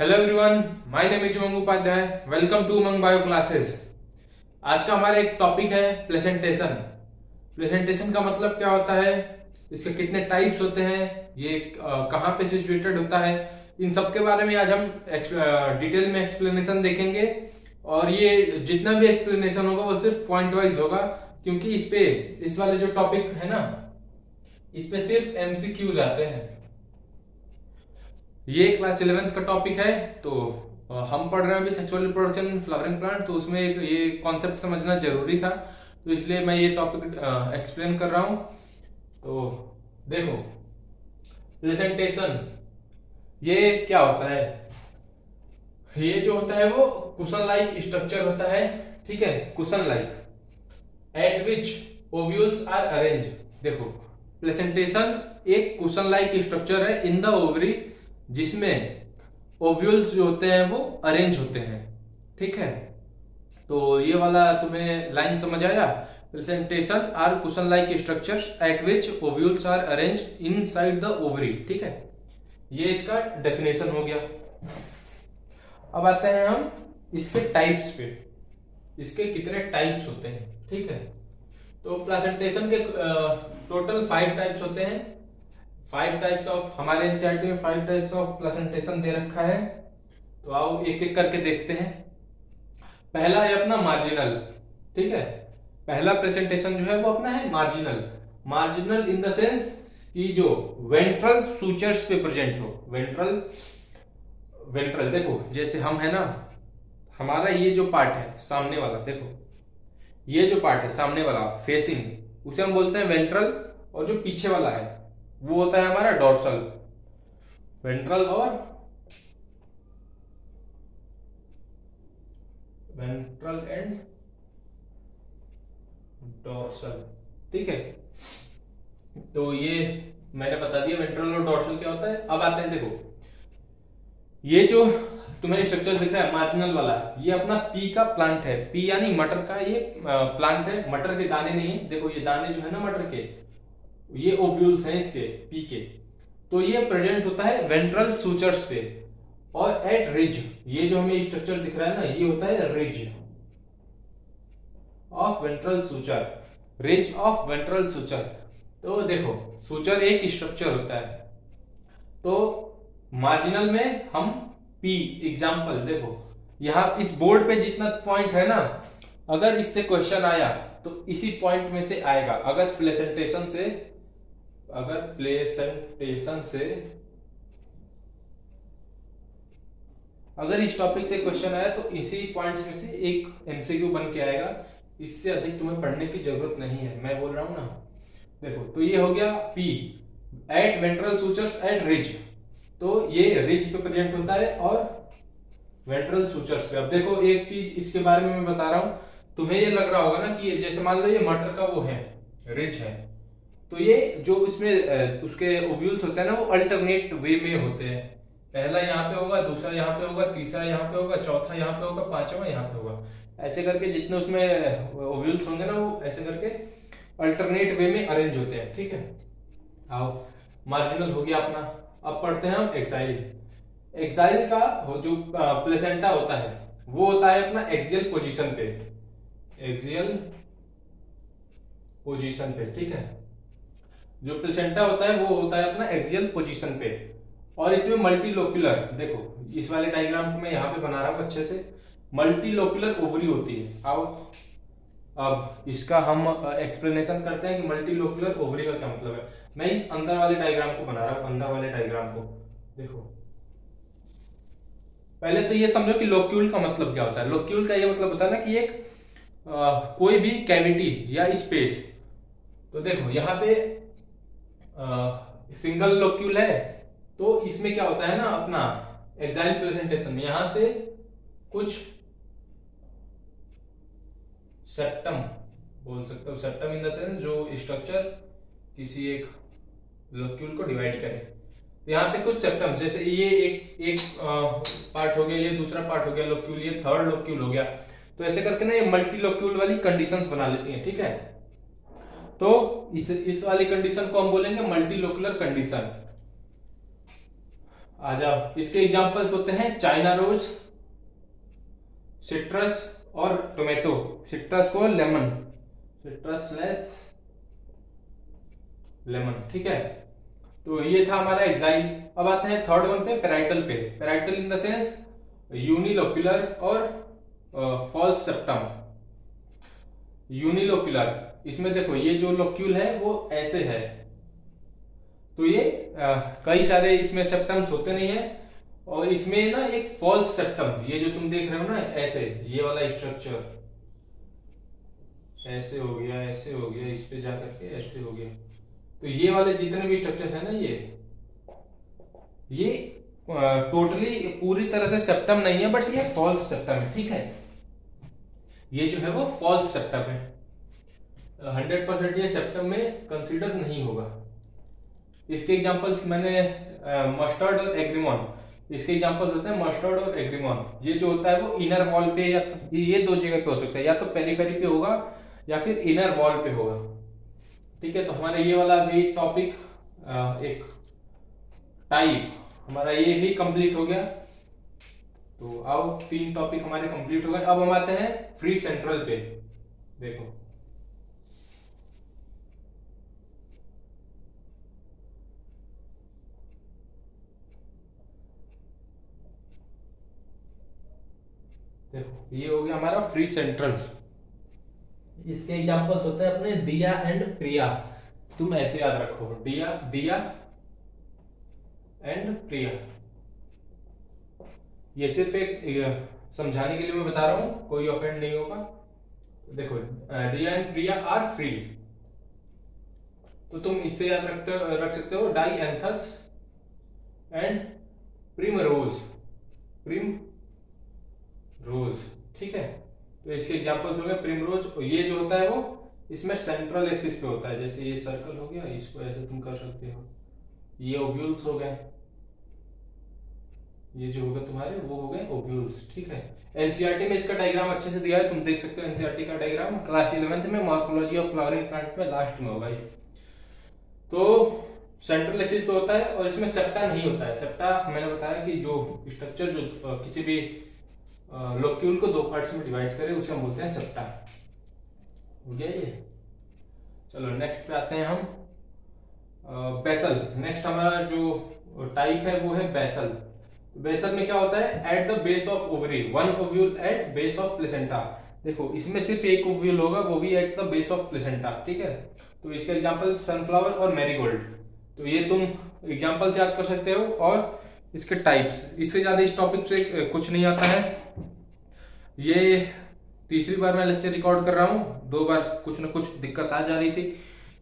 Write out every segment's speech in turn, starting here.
Hello everyone my name is Umang Upadhyay welcome to Umang bio classes आज का हमारा एक टॉपिक है प्रेजेंटेशन प्रेजेंटेशन का मतलब क्या होता है? इसके कितने टाइप्स होते हैं? ये कहाँ पे सिचुएटेड होता है? इन सब के बारे में आज हम डिटेल में एक्सप्लेनेशन देखेंगे। और ये जितना भी एक्सप्लेनेशन होगा, वो सिर्फ़ पॉइंट वाइज होगा, क्योंकि इस पे, इस वाले जो टॉपिक है ना, इस पे सिर्फ़ एमसीक्यूज आते हैं। ये क्लास इलेवेंथ का टॉपिक है तो हम पढ़ रहे हैं अभी सेक्सुअल रिप्रोडक्शन फ्लावरिंग प्लांट तो उसमें एक ये कॉन्सेप्ट समझना ज़रूरी था तो इसलिए मैं ये टॉपिक एक्सप्लेन कर रहा हूँ। तो देखो प्रेजेंटेशन ये क्या होता है? ये जो होता है वो कुशन लाइक स्ट्रक्चर होता है, ठीक है? Cushion like at which ovules are arrange देखो प्रेजेंटेशन एक कुशन लाइक स्ट्रक्चर है इन द ओवरी जिसमें ओव्यूल्स जो होते हैं वो अरेंज होते हैं। ठीक है? तो ये वाला तुम्हें लाइन समझ आया? Placentation are cushion like structures at which ovules are arrange inside the ovary ठीक है? ये इसका डेफिनेशन हो गया। अब आते हैं हम इसके टाइप्स पे। इसके कितने टाइप्स होते हैं? ठीक है? तो प्रेजेंटेशन के टोटल फाइव टाइप्स होते हैं। फाइव टाइप्स ऑफ़ हमारे एनसीआरटी में फाइव टाइप्स ऑफ़ प्रेजेंटेशन दे रखा है। तो आओ एक एक करके देखते हैं। पहला है अपना मार्जिनल ठीक है? पहला प्रेजेंटेशन जो है वो अपना है marginal marginal in the sense कि जो वेंट्रल सूचर्स पे प्रेजेंट हो। वेंट्रल वेंट्रल देखो, जैसे हम है ना, हमारा ये जो पार्ट है, सामने वाला, देखो। ये जो पार्ट है, सामने वाला फेसिंग उसे हम बोलते हैं वेंट्रल और जो पीछे वाला है। वो होता है हमारा डोर्सल वेंट्रल और वेंट्रल एंड डोर्सल ठीक है? तो ये मैंने बता दिया वेंट्रल और डोर्सल क्या होता है। अब आते हैं, देखो। ये जो तुम्हें स्ट्रक्चर दिख रहा है मार्जिनल वाला, ये अपना पी का प्लांट है। पी यानी मटर का, ये प्लांट है। मटर के दाने नहीं है। देखो, ये दाने जो है ना मटर के ये ओव्यूल्स हैं इसके पी के। तो ये प्रेजेंट होता है वेंट्रल सूचर्स पे और एट रिज ये जो हमें स्ट्रक्चर दिख रहा है ना, ये होता है ridge of ventral suture ridge of ventral suture तो देखो सूचर एक स्ट्रक्चर होता है। तो मार्जिनल में हम पी एग्ज़ाम्पल देखो, यहाँ इस बोर्ड पे जितना पॉइंट है ना, अगर इससे क्वेश्चन आया तो इसी पॉइंट में से आएगा। अगर प्रेजेंटेशन से अगर प्लेसेंटेशन से, अगर इस टॉपिक से क्वेश्चन आया तो इसी पॉइंट्स में से एक एमसीक्यू बन के आएगा। इससे अधिक तुम्हें पढ़ने की ज़रूरत नहीं है, मैं बोल रहा हूँ ना। देखो तो ये हो गया P at ventral sutures at ridge तो ये रिज पे प्रेजेंट होता है और वेंट्रल सूचर्स पे। अब देखो, एक चीज़ इसके बारे में मैं बता रहा हूँ। तुम्हें ये लग रहा होगा ना कि जैसे मान लो ये मटर का वो है रिज है। तो ये जो इसमें उसके ओव्यूल्स होते हैं ना, वो अल्टरनेट वे में होते हैं। पहला यहाँ पे होगा, दूसरा यहाँ पे होगा, तीसरा यहाँ पे होगा, चौथा यहाँ पे होगा, पांचवा यहाँ पे होगा। ऐसे करके जितने उसमें ओव्यूल्स होंगे ना, वो ऐसे करके अल्टरनेट वे में अरेंज होते हैं, ठीक है? आओ मार्जिनल हो गया अपना। अब पढ़ते हैं हम एक्साइल एक्साइल का जो प्लेसेंटा होता है, वो होता है अपना एक्सियल पोजीशन पे। एक्सियल पोजीशन पे, ठीक है? जो प्लेसेंटा होता है वो होता है अपना एक्सियल पोजीशन पे। और इसमें मल्टीलोक्यूलर देखो इस वाले डायग्राम को मैं यहाँ पे बना रहा हूँ अच्छे से। मल्टीलोक्यूलर ओवरी होती है। आओ अब इसका हम एक्सप्लेनेशन करते हैं कि मल्टीलोक्यूलर ओवरी का क्या मतलब है। मैं इस अंदर वाले डायग्राम को बना रहा हूँ अंदर वाले डायग्राम को। देखो। पहले तो ये समझो कि लोक्यूल का मतलब क्या होता है। लोक्यूल का ये मतलब होता है ना कि एक आ, कोई भी कैविटी या स्पेस तो देखो यहाँ पे सिंगल लोक्यूल है तो इसमें क्या होता है ना, अपना एग्जाइल प्रेजेंटेशन में यहाँ से कुछ सेप्टम बोल सकते हो सेप्टम इन द सेंस जो स्ट्रक्चर किसी एक लोक्यूल को डिवाइड करे। तो यहाँ पे कुछ सेप्टम जैसे ये एक एक पार्ट हो गया, ये दूसरा पार्ट हो गया लोक्यूल ये थर्ड लोक्यूल हो गया। तो ऐसे करके ना ये मल्टी लोक्यूल वाली कंडीशंस बना लेती हैं, ठीक है? तो इस इस वाली कंडीशन को हम बोलेंगे मल्टीलोकुलर कंडीशन आ जाओ, इसके एग्जांपल्स होते हैं चाइना रोज सिट्रस और टोमेटो सिट्रस को लेमन सिट्रस लेस लेमन ठीक है? तो ये था हमारा एग्जाइल अब आते हैं थर्ड वन पे पेराइटल पे. Parietal in the sense unilocular और फॉल्स सेप्टम यूनिलोक्युलर इसमें देखो ये जो लोक्यूल है वो ऐसे है। तो ये आ, कई सारे इसमें सेप्टम्स होते नहीं है और इसमें ना एक फॉल्स सेप्टम ये जो तुम देख रहे हो ना ऐसे ये वाला स्ट्रक्चर ऐसे हो गया ऐसे हो गया इस पे जाकर के ऐसे हो गया। तो ये वाले जितने भी स्ट्रक्चर है ना ये ये टोटली पूरी तरह से सेप्टम नहीं है बट ये फॉल्स सेप्टम है ठीक है? ये जो है वो फॉल्स सेप्टम है। हंड्रेड परसेंट ये सेप्टम में कंसीडर नहीं होगा। इसके एग्जांपल्स मैंने मस्टर्ड और एग्रीमोन इसके एग्जांपल्स होते हैं मस्टर्ड और एग्रीमोन ये जो होता है वो इनर वॉल पे या ये दो जगह पे हो सकता है। या तो पेरीफेरी पे होगा या फिर इनर वॉल पे होगा। ठीक है तो हमारा ये वाला भी टॉपिक एक टाइप हमारा ये भी कंप्लीट हो गया। तो अब तीन टॉपिक हमारे कंप्लीट हो गए। अब हम आते हैं फ्री सेंट्रल से। देखो। देखो, ये हो गया हमारा फ्री सेंट्रल्स इसके एग्जांपल्स होते हैं अपने दिया एंड प्रिया। तुम ऐसे याद रखो, दिया दिया एंड प्रिया। ये सिर्फ़ एक समझाने के लिए मैं बता रहा हूँ, कोई ऑफेंड नहीं होगा। देखो दिया एंड प्रिया आर फ्री तो तुम इससे याद रखते रख सकते हो, dianthus and primrose primrose, ठीक है? तो इसके एग्जांपल्स हो गए प्रिमरोज ये जो होता है वो इसमें सेंट्रल एक्सिस पे होता है, जैसे ये सर्कल हो गया, इसको ऐसे तुम कर सकते हो। ये ओव्यूल्स हो गए। ये जो हो गए तुम्हारे, वो हो गए ओव्यूल्स ठीक है? एनसीईआरटी में इसका डायग्राम अच्छे से दिया है, तुम देख सकते हो एनसीईआरटी का डायग्राम क्लास इलेवेंथ में मॉर्फोलॉजी ऑफ़ फ्लावरिंग प्लांट में लास्ट में होगा ये। तो सेंट्रल एक्सिस पे होता है, और इसमें सेप्टा नहीं होता है। सेप्टा मैंने बताया कि जो स्ट्रक्चर जो किसी भी लोक्यूल को दो पार्ट्स में डिवाइड करें, उसे हम बोलते हैं सप्टा हो गया ये? चलो नेक्स्ट पे आते हैं हम। बेसल। नेक्स्ट हमारा जो टाइप है, वो है बेसल। बेसल में क्या होता है? At the base of ovary one ovule at base of placenta देखो, इसमें सिर्फ़ एक ओव्यूल होगा, वो भी at the base of placenta ठीक है? तो इसका एग्जांपल सनफ्लावर और मैरीगोल्ड तो ये तुम एग्जांपल याद कर सकते हो, और इसके टाइप्स इससे ज़्यादा इस टॉपिक से कुछ नहीं आता है। ये तीसरी बार मैं लेक्चर रिकॉर्ड कर रहा हूँ। दो बार कुछ ना कुछ दिक्कत आ जा रही थी।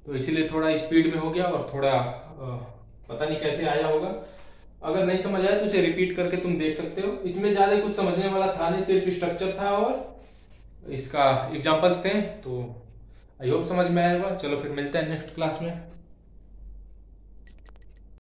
तो इसीलिए थोड़ा स्पीड में हो गया और थोड़ा पता नहीं कैसे आया होगा। अगर नहीं समझ आया तो इसे रिपीट करके तुम देख सकते हो। इसमें ज़्यादा कुछ समझने वाला था नहीं, सिर्फ़ स्ट्रक्चर था और इसका एग्जाम्पल्स थे। तो आई होप समझ में आएगा चलो फिर मिलते हैं नेक्स्ट क्लास में।